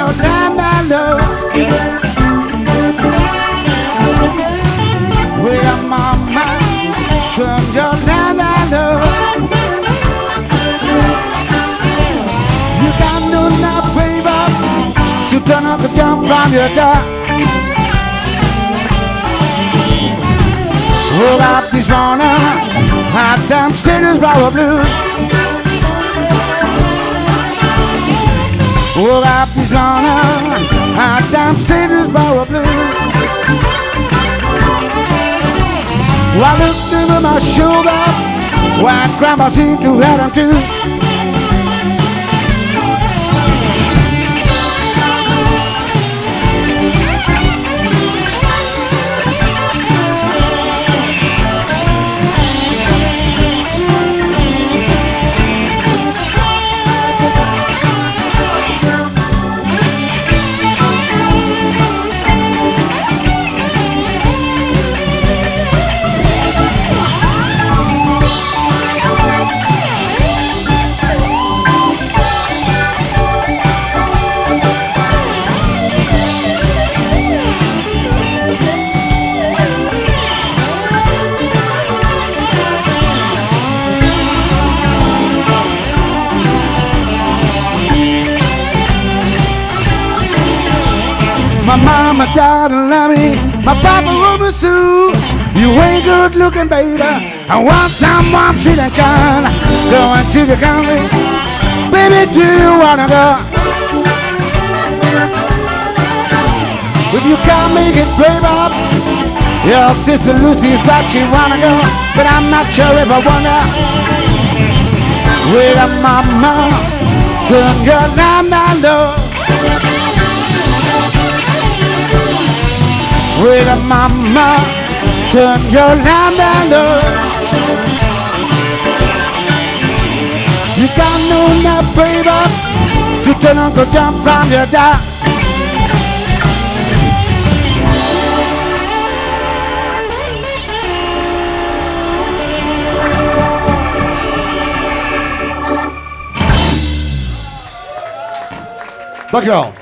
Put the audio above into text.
your damn down low. Well, mama, turn your damn down low. You got no enough paper to turn up the jump from your door. Woke up this morning, hot damn status blues. Woke uh, up this morning, hot damn Statesboro blues. Well, I looked over my shoulder, white grandma seemed to have them too. My mama died and left me. My papa would me sue. You ain't good looking, baby. I want someone to the gun. Going to the country. Baby, do you wanna go? If you can't make it, baby, your sister Lucy thought she wanna go, but I'm not sure if I wanna. Wait a mama, turn your down low. Wait a mama, turn your down low. You got no enough, baby, to turn Uncle John from your door. Dankjewel.